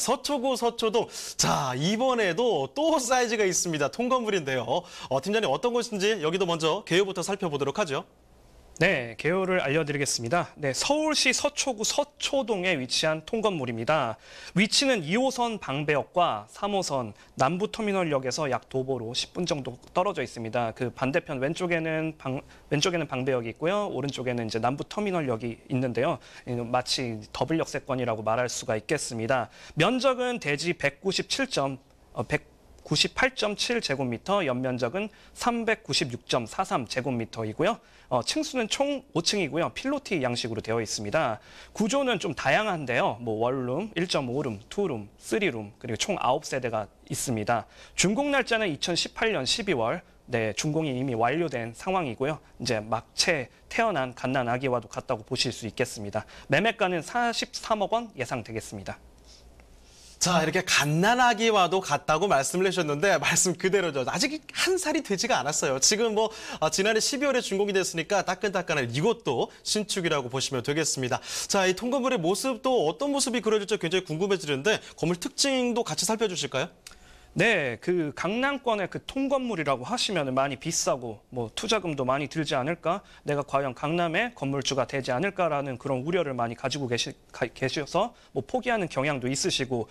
서초구 서초동. 자, 이번에도 또 사이즈가 있습니다. 통건물인데요. 어, 팀장님 어떤 곳인지 여기도 먼저 개요부터 살펴보도록 하죠. 네, 개요를 알려드리겠습니다. 네, 서울시 서초구 서초동에 위치한 통건물입니다. 위치는 2호선 방배역과 3호선 남부터미널역에서 약 도보로 10분 정도 떨어져 있습니다. 그 반대편 왼쪽에는 방, 왼쪽에는 방배역이 있고요. 오른쪽에는 이제 남부터미널역이 있는데요. 이 마치 더블 역세권이라고 말할 수가 있겠습니다. 면적은 대지 197점, 어, 100 98.7제곱미터, 연면적은 396.43제곱미터이고요. 어, 층수는 총 5층이고요. 필로티 양식으로 되어 있습니다. 구조는 좀 다양한데요. 뭐 원룸, 1.5룸, 2룸, 3룸, 그리고 총 9세대가 있습니다. 준공 날짜는 2018년 12월, 네, 준공이 이미 완료된 상황이고요. 이제 막채 태어난 갓난 아기와도 같다고 보실 수 있겠습니다. 매매가는 43억 원 예상되겠습니다. 자, 이렇게 갓난아기와도 같다고 말씀을 해주셨는데 말씀 그대로죠. 아직 한 살이 되지가 않았어요. 지금 뭐 어, 지난해 12월에 준공이 됐으니까 따끈따끈한 이것도 신축이라고 보시면 되겠습니다. 자, 이 통건물의 모습도 어떤 모습이 그려질지 굉장히 궁금해지는데 건물 특징도 같이 살펴주실까요? 네, 그 강남권의 그 통건물이라고 하시면 많이 비싸고 뭐 투자금도 많이 들지 않을까? 내가 과연 강남의 건물주가 되지 않을까라는 그런 우려를 많이 가지고 계시, 가, 계셔서 뭐 포기하는 경향도 있으시고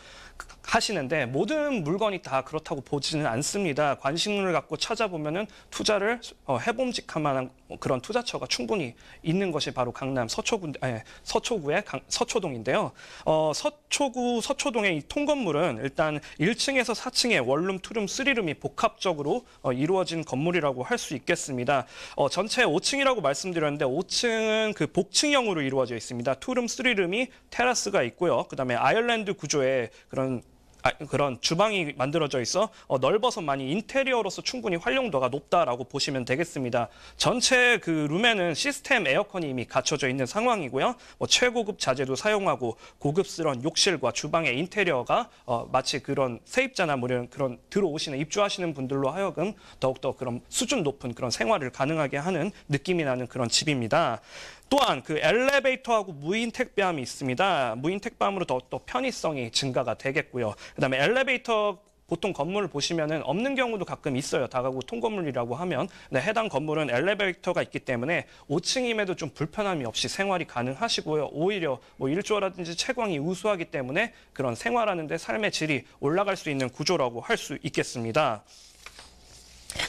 하시는데 모든 물건이 다 그렇다고 보지는 않습니다. 관심을 갖고 찾아보면은 투자를 어, 해봄직한 만한 그런 투자처가 충분히 있는 것이 바로 강남 서초구, 아니, 서초구의 강, 서초동인데요. 어, 서초구 서초동의 이 통건물은 일단 1층에서 4층 의 원룸, two room, three room이 복합적으로 어, 이루어진 건물이라고 할 수 있겠습니다. 어, 전체 5층이라고 말씀드렸는데 5층은 그 복층형으로 이루어져 있습니다. two room, three room이 테라스가 있고요. 그다음에 island 구조의 그런 아, 그런 주방이 만들어져 있어 어, 넓어서 많이 인테리어로서 충분히 활용도가 높다라고 보시면 되겠습니다. 전체 그 룸에는 시스템 에어컨이 이미 갖춰져 있는 상황이고요. 뭐 최고급 자재도 사용하고 고급스러운 욕실과 주방의 인테리어가 어, 마치 그런 세입자나 뭐 이런 그런 들어오시는 입주하시는 분들로 하여금 더욱더 그런 수준 높은 그런 생활을 가능하게 하는 느낌이 나는 그런 집입니다. 또한 그 엘리베이터하고 무인 택배함이 있습니다. 무인 택배함으로 더욱더 편의성이 증가가 되겠고요. 그다음에 엘리베이터 보통 건물을 보시면은 없는 경우도 가끔 있어요. 다가구 통건물이라고 하면. 근데 해당 건물은 엘리베이터가 있기 때문에 5층임에도 좀 불편함이 없이 생활이 가능하시고요. 오히려 뭐 일조라든지 채광이 우수하기 때문에 그런 생활하는데 삶의 질이 올라갈 수 있는 구조라고 할 수 있겠습니다.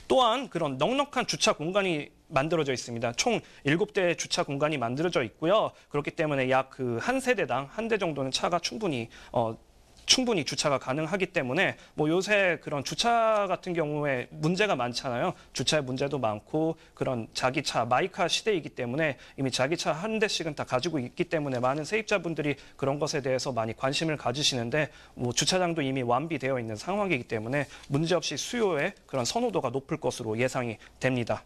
또한 그런 넉넉한 주차 공간이 만들어져 있습니다. 총 7대 주차 공간이 만들어져 있고요. 그렇기 때문에 약 그 한 세대당 한 대 정도는 차가 충분히 어, 충분히 주차가 가능하기 때문에 뭐 요새 그런 주차 같은 경우에 문제가 많잖아요. 주차의 문제도 많고 그런 자기 차 마이카 시대이기 때문에 이미 자기 차 한 대씩은 다 가지고 있기 때문에 많은 세입자분들이 그런 것에 대해서 많이 관심을 가지시는데 뭐 주차장도 이미 완비되어 있는 상황이기 때문에 문제없이 수요에 그런 선호도가 높을 것으로 예상이 됩니다.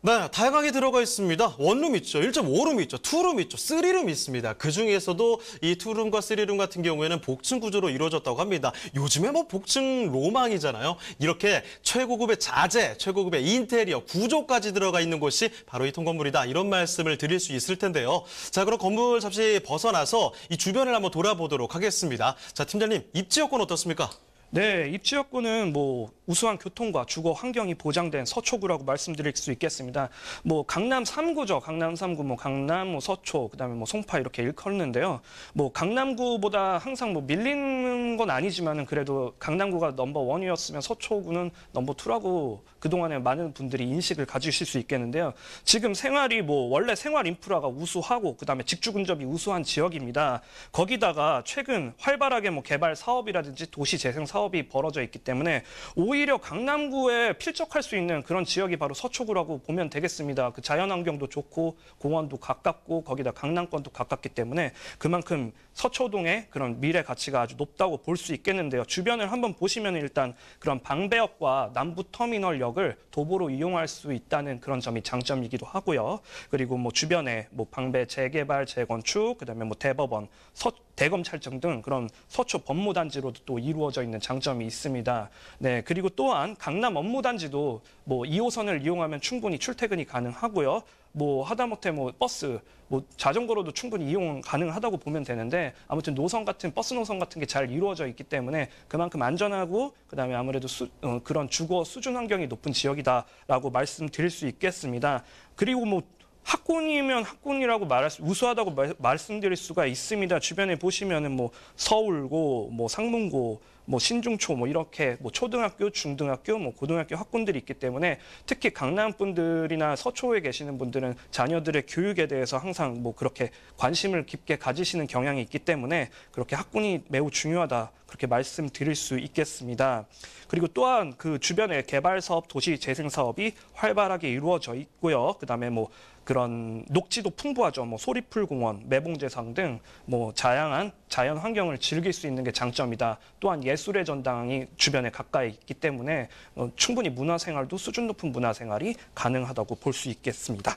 네, 다양하게 들어가 있습니다. 원룸 있죠, 1.5룸 있죠, 투룸 있죠, 쓰리룸 있습니다. 그 중에서도 이 투룸과 쓰리룸 같은 경우에는 복층 구조로 이루어졌다고 합니다. 요즘에 뭐 복층 로망이잖아요. 이렇게 최고급의 자재, 최고급의 인테리어, 구조까지 들어가 있는 곳이 바로 이 통건물이다. 이런 말씀을 드릴 수 있을 텐데요. 자, 그럼 건물 잠시 벗어나서 이 주변을 한번 돌아보도록 하겠습니다. 자, 팀장님, 입지 여건 어떻습니까? 네, 입지 여건은 뭐 우수한 교통과 주거 환경이 보장된 서초구라고 말씀드릴 수 있겠습니다. 뭐 강남 3구죠. 강남 3구, 뭐 강남, 뭐 서초, 그다음에 뭐 송파 이렇게 일컫는데요. 뭐 강남구보다 항상 뭐 밀리는 건 아니지만은 그래도 강남구가 넘버 원이었으면 서초구는 넘버 투라고 그동안에 많은 분들이 인식을 가지실 수 있겠는데요. 지금 생활이 뭐 원래 생활 인프라가 우수하고 그다음에 직주 근접이 우수한 지역입니다. 거기다가 최근 활발하게 뭐 개발 사업이라든지 도시 재생 사업이 벌어져 있기 때문에 오히려 강남구에 필적할 수 있는 그런 지역이 바로 서초구라고 보면 되겠습니다. 그 자연환경도 좋고 공원도 가깝고 거기다 강남권도 가깝기 때문에 그만큼 서초동의 그런 미래 가치가 아주 높다고 볼 수 있겠는데요. 주변을 한번 보시면 일단 그런 방배역과 남부터미널역을 도보로 이용할 수 있다는 그런 점이 장점이기도 하고요. 그리고 뭐 주변에 뭐 방배 재개발, 재건축, 그다음에 뭐 대법원, 서, 대검찰청 등 그런 서초 법무단지로도 또 이루어져 있는 장점이 있습니다. 네, 그리고 또한 강남 업무 단지도 뭐 2호선을 이용하면 충분히 출퇴근이 가능하고요. 뭐 하다못해 뭐 버스, 뭐 자전거로도 충분히 이용 가능하다고 보면 되는데 아무튼 노선 같은 버스 노선 같은 게 잘 이루어져 있기 때문에 그만큼 안전하고 그다음에 아무래도 수, 어, 그런 주거 수준 환경이 높은 지역이다라고 말씀드릴 수 있겠습니다. 그리고 뭐 학군이면 학군이라고 말할 수, 우수하다고 말, 말씀드릴 수가 있습니다. 주변에 보시면은 뭐 서울고, 뭐 상문고, 뭐 신중초, 뭐 이렇게 뭐 초등학교, 중등학교, 뭐 고등학교 학군들이 있기 때문에 특히 강남 분들이나 서초에 계시는 분들은 자녀들의 교육에 대해서 항상 뭐 그렇게 관심을 깊게 가지시는 경향이 있기 때문에 그렇게 학군이 매우 중요하다. 그렇게 말씀드릴 수 있겠습니다. 그리고 또한 그 주변에 개발 사업, 도시 재생 사업이 활발하게 이루어져 있고요. 그다음에 뭐 그런 녹지도 풍부하죠. 뭐 서리풀 공원, 매봉재산 등 뭐 다양한 자연 환경을 즐길 수 있는 게 장점이다. 또한 예술의 전당이 주변에 가까이 있기 때문에 어, 충분히 문화생활도 수준 높은 문화생활이 가능하다고 볼 수 있겠습니다.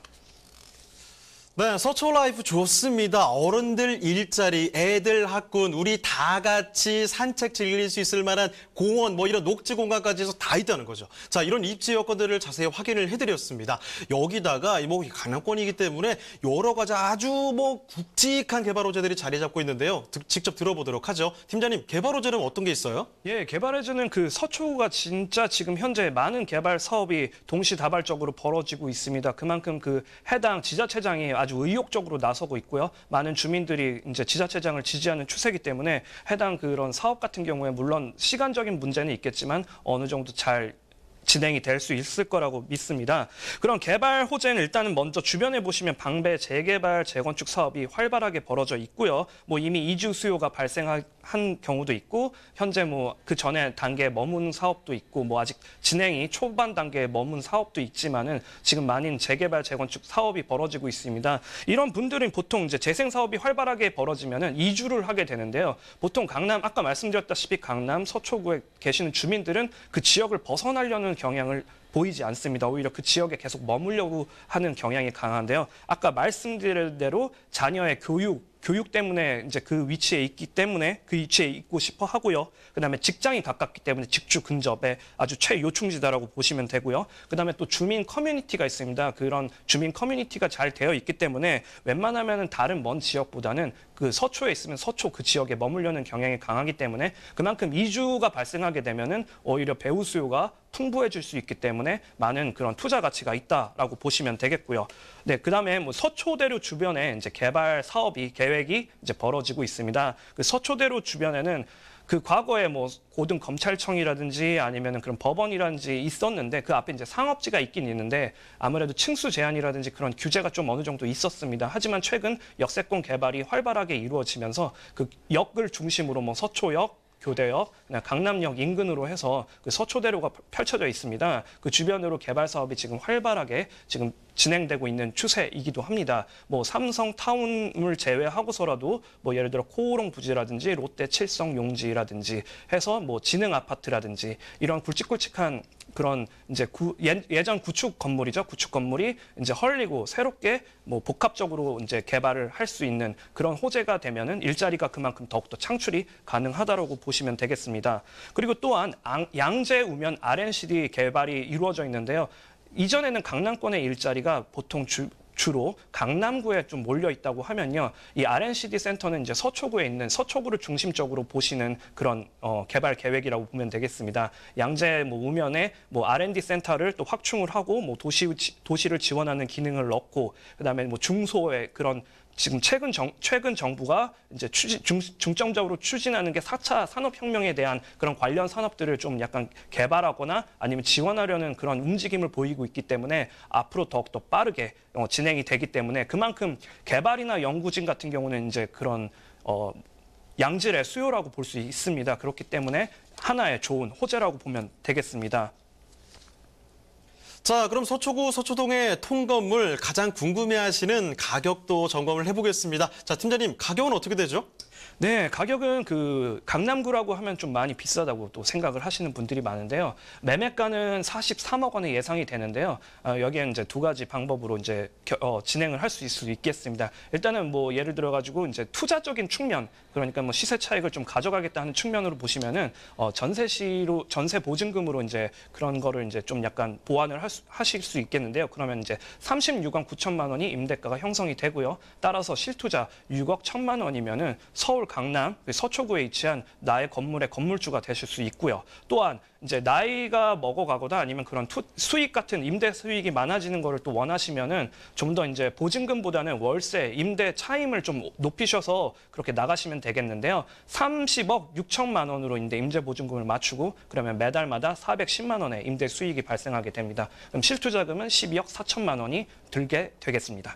네, 서초 life 좋습니다. 어른들 일자리, 애들 학군, 우리 다 같이 산책 즐길 수 있을 만한 공원, 뭐 이런 녹지 공간까지 해서 다 있다는 거죠. 자, 이런 입지 여건들을 자세히 확인을 해드렸습니다. 여기다가 뭐 강남권이기 때문에 여러 가지 아주 뭐 굵직한 개발 호재들이 자리 잡고 있는데요. 드- 직접 들어보도록 하죠. 팀장님, 개발 호재는 어떤 게 있어요? 예, 개발해주는 그 서초구가 진짜 지금 현재 많은 개발 사업이 동시다발적으로 벌어지고 있습니다. 그만큼 그 해당 지자체장이 아주 의욕적으로 나서고 있고요. 많은 주민들이 이제 지자체장을 지지하는 추세이기 때문에 해당 그런 사업 같은 경우에 물론 시간적인 문제는 있겠지만 어느 정도 잘 진행이 될 수 있을 거라고 믿습니다. 그런 개발 호재는 일단은 먼저 주변에 보시면 방배 재개발 재건축 사업이 활발하게 벌어져 있고요. 뭐 이미 이주 수요가 발생한 경우도 있고 현재 뭐 그 전에 단계에 머문 사업도 있고 뭐 아직 진행이 초반 단계에 머문 사업도 있지만은 지금 많은 재개발 재건축 사업이 벌어지고 있습니다. 이런 분들은 보통 이제 재생 사업이 활발하게 벌어지면은 이주를 하게 되는데요. 보통 강남 아까 말씀드렸다시피 강남 서초구에 계시는 주민들은 그 지역을 벗어나려는 경향을 보이지 않습니다. 오히려 그 지역에 계속 머물려고 하는 경향이 강한데요. 아까 말씀드린 대로 자녀의 교육 교육 때문에 이제 그 위치에 있기 때문에 그 위치에 있고 싶어 하고요. 그다음에 직장이 가깝기 때문에 직주 근접에 아주 최요충지다라고 보시면 되고요. 그다음에 또 주민 커뮤니티가 있습니다. 그런 주민 커뮤니티가 잘 되어 있기 때문에 웬만하면은 다른 먼 지역보다는 그 서초에 있으면 서초 그 지역에 머물려는 경향이 강하기 때문에 그만큼 이주가 발생하게 되면은 오히려 배우 수요가 풍부해질 수 있기 때문에 많은 그런 투자 가치가 있다라고 보시면 되겠고요. 네, 그다음에 뭐 서초대로 주변에 이제 개발 사업이 계획이 이제 벌어지고 있습니다. 그 서초대로 주변에는 그 과거에 뭐 고등 검찰청이라든지 아니면 그런 법원이라든지 있었는데 그 앞에 이제 상업지가 있긴 있는데 아무래도 층수 제한이라든지 그런 규제가 좀 어느 정도 있었습니다. 하지만 최근 역세권 개발이 활발하게 이루어지면서 그 역을 중심으로 뭐 서초역 교대역, 강남역 인근으로 해서 그 서초대로가 펼쳐져 있습니다. 그 주변으로 개발 사업이 지금 활발하게 지금 진행되고 있는 추세이기도 합니다. 뭐 삼성 타운을 제외하고서라도 뭐 예를 들어 코오롱 부지라든지 롯데 칠성 용지라든지 해서 뭐 지능 아파트라든지 이런 굵직굵직한 그런 이제 구, 예, 예전 구축 건물이죠. 구축 건물이 이제 헐리고 새롭게 뭐 복합적으로 이제 개발을 할 수 있는 그런 호재가 되면은 일자리가 그만큼 더욱더 창출이 가능하다라고 보시면 되겠습니다. 그리고 또한 양재 우면 RNCD 개발이 이루어져 있는데요. 이전에는 강남권의 일자리가 보통 주, 주로 강남구에 좀 몰려 있다고 하면요. 이 RNCD 센터는 이제 서초구에 있는 서초구를 중심적으로 보시는 그런 어, 개발 계획이라고 보면 되겠습니다. 양재 뭐 우면에 뭐 R&D 센터를 또 확충을 하고 뭐 도시 도시를 지원하는 기능을 넣고 그다음에 뭐 중소의 그런 지금 최근 정, 최근 정부가 이제 추진, 중, 중점적으로 추진하는 게 4차 산업혁명에 대한 그런 관련 산업들을 좀 약간 개발하거나 아니면 지원하려는 그런 움직임을 보이고 있기 때문에 앞으로 더욱더 빠르게 어, 진행이 되기 때문에 그만큼 개발이나 연구진 같은 경우는 이제 그런 어, 양질의 수요라고 볼 수 있습니다. 그렇기 때문에 하나의 좋은 호재라고 보면 되겠습니다. 자, 그럼 서초구 서초동의 통건물 가장 궁금해하시는 가격도 점검을 해보겠습니다. 자, 팀장님, 가격은 어떻게 되죠? 네, 가격은 그 강남구라고 하면 좀 많이 비싸다고 또 생각을 하시는 분들이 많은데요. 매매가는 43억 원의 예상이 되는데요. 어, 여기에 이제 두 가지 방법으로 이제 겨- 어, 진행을 할 수 있을 수 있겠습니다. 일단은 뭐 예를 들어 가지고 이제 투자적인 측면, 그러니까 뭐 시세 차익을 좀 가져가겠다 하는 측면으로 보시면은 어, 전세시로 전세 보증금으로 이제 그런 거를 이제 좀 약간 보완을 할 수- 하실 수 있겠는데요. 그러면 이제 36억 9천만 원이 임대가가 형성이 되고요. 따라서 실투자 6억 1천만 원이면은 서울 강남 그 서초구에 위치한 나의 건물의 건물주가 되실 수 있고요. 또한 이제 나이가 먹어가거나 아니면 그런 투- 수익 같은 임대 수익이 많아지는 거를 또 원하시면은 좀 더 이제 보증금보다는 월세, 임대 차임을 좀 높이셔서 그렇게 나가시면 되겠는데요. 30억 6천만 원으로 이제 임대 보증금을 맞추고 그러면 매달마다 410만 원의 임대 수익이 발생하게 됩니다. 그럼 실투자금은 12억 4천만 원이 들게 되겠습니다.